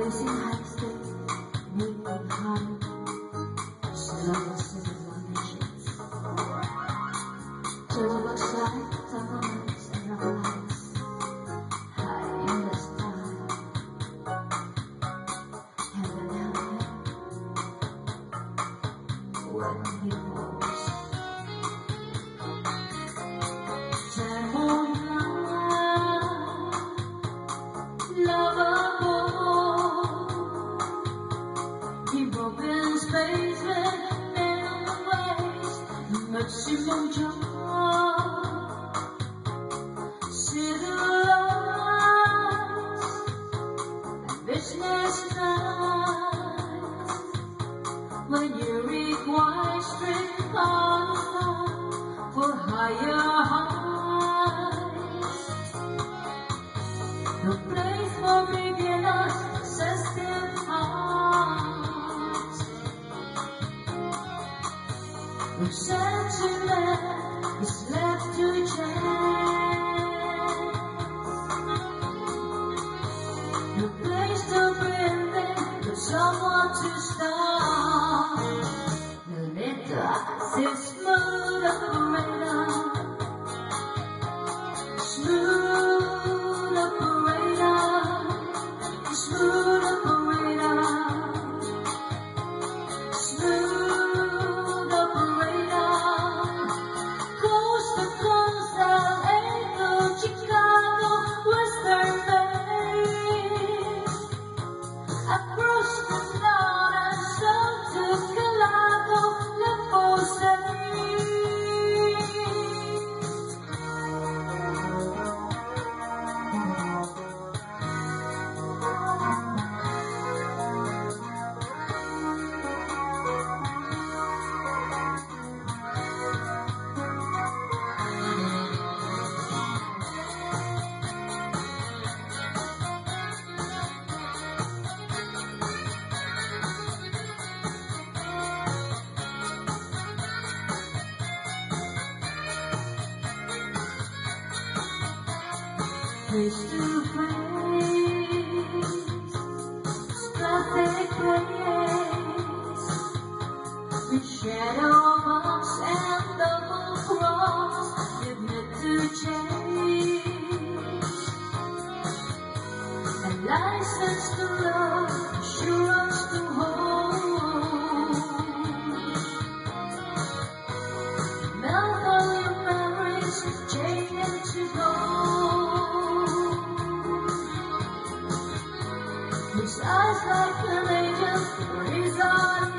微信还 maximum joy. Civilized and business nice. When you require strict control for higher heights. No place for beginners, sensitive No sentiment is left to chance. No place to breathe in, but someone to start. The little is smooth. Smooth Place to praise, like an angel, is smooth